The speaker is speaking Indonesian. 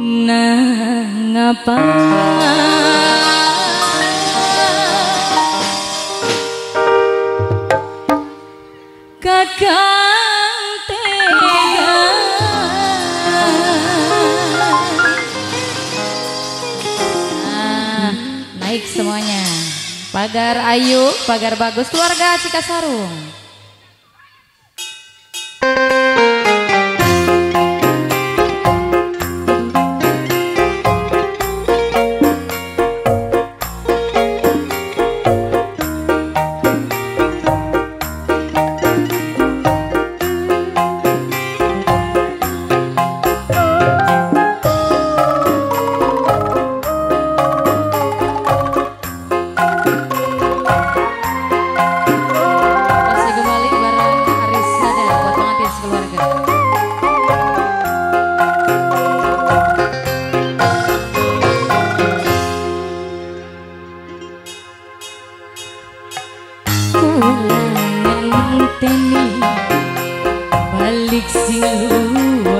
Nah, ngapa kakang tega nah, naik semuanya. Pagar ayu pagar bagus warga Cikasarung Balik siluan